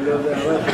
los de abajo.